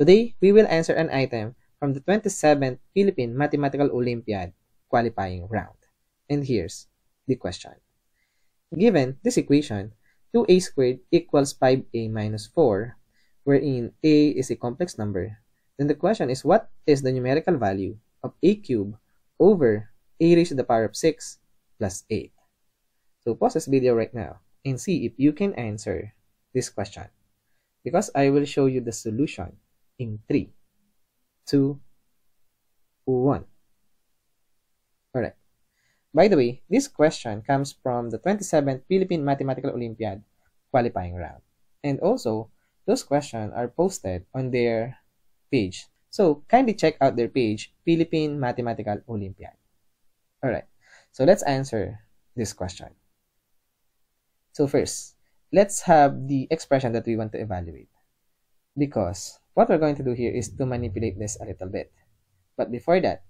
Today, we will answer an item from the 27th Philippine Mathematical Olympiad qualifying round. And here's the question. Given this equation, 2a squared equals 5a minus 4, wherein a is a complex number, then the question is what is the numerical value of a cube over a raised to the power of 6 plus 8? So pause this video right now and see if you can answer this question because I will show you the solution in 3, 2, 1. Alright. By the way, this question comes from the 27th Philippine Mathematical Olympiad qualifying round. And also, those questions are posted on their page. So, kindly check out their page, Philippine Mathematical Olympiad. Alright, so let's answer this question. So first, let's have the expression that we want to evaluate. Because what we're going to do here is to manipulate this a little bit. But before that,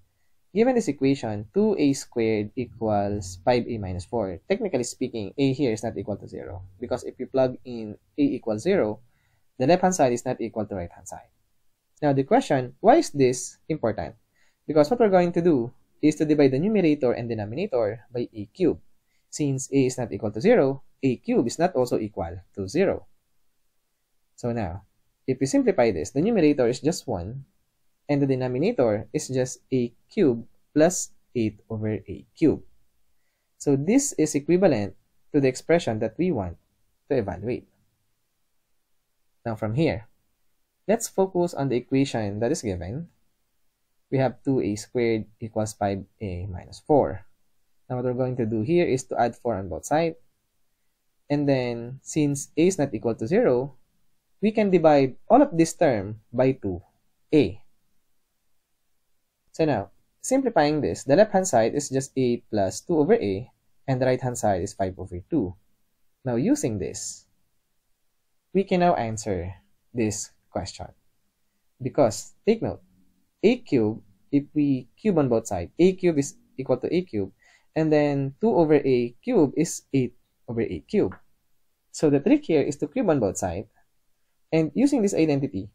given this equation, 2a squared equals 5a minus 4. Technically speaking, a here is not equal to 0. Because if you plug in a equals 0, the left-hand side is not equal to right-hand side. Now the question, why is this important? Because what we're going to do is to divide the numerator and denominator by a cube. Since a is not equal to 0, a cube is not also equal to 0. So now, if we simplify this, the numerator is just 1, and the denominator is just a cube plus 8 over a cube. So this is equivalent to the expression that we want to evaluate. Now from here, let's focus on the equation that is given. We have 2a squared equals 5a minus 4. Now what we're going to do here is to add 4 on both sides. And then, since a is not equal to 0, we can divide all of this term by 2a. So now, simplifying this, the left-hand side is just a plus 2 over a, and the right-hand side is 5 over 2. Now, using this, we can now answer this question. Because, take note, a cube, if we cube on both sides, a cube is equal to a cube, and then 2 over a cube is 8 over a cube. So the trick here is to cube on both sides. And using this identity,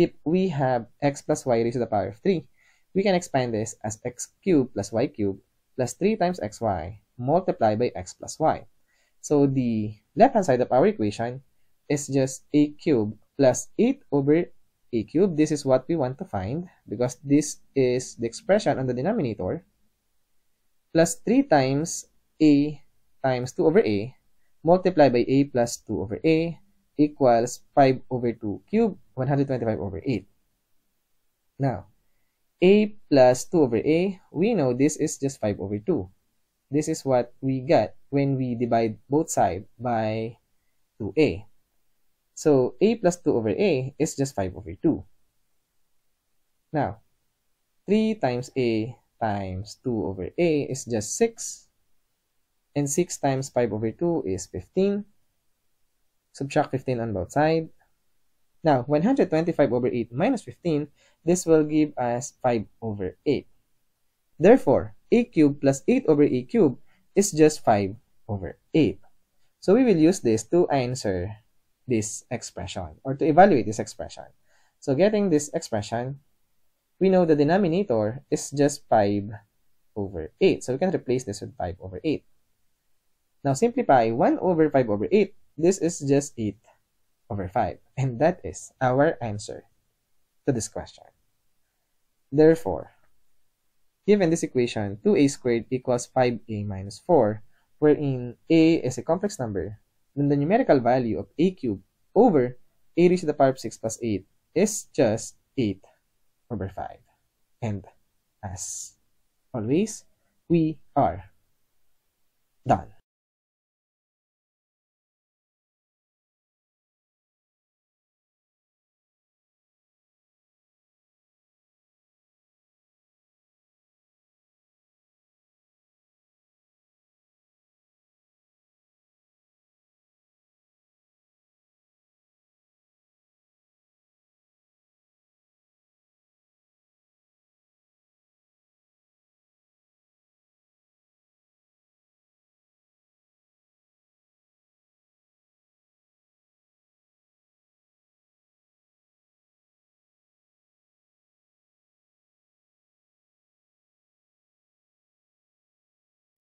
if we have x plus y raised to the power of 3, we can expand this as x cubed plus y cubed plus 3 times xy multiplied by x plus y. So the left-hand side of our equation is just a cube plus 8 over a cube. This is what we want to find because this is the expression on the denominator plus 3 times a times 2 over a multiplied by a plus 2 over a equals 5 over 2 cubed, 125 over 8. Now, a plus 2 over a, we know this is just 5 over 2. This is what we get when we divide both sides by 2a. So, a plus 2 over a is just 5 over 2. Now, 3 times a times 2 over a is just 6. And 6 times 5 over 2 is 15. Subtract 15 on both sides. Now, 125 over 8 minus 15, this will give us 5 over 8. Therefore, a cubed plus 8 over a cubed is just 5 over 8. So we will use this to answer this expression or to evaluate this expression. So getting this expression, we know the denominator is just 5 over 8. So we can replace this with 5 over 8. Now simplify 1 over 5 over 8. This is just 8 over 5. And that is our answer to this question. Therefore, given this equation, 2a squared equals 5a minus 4, wherein a is a complex number, then the numerical value of a cubed over a raised to the power of 6 plus 8 is just 8 over 5. And as always, we are done.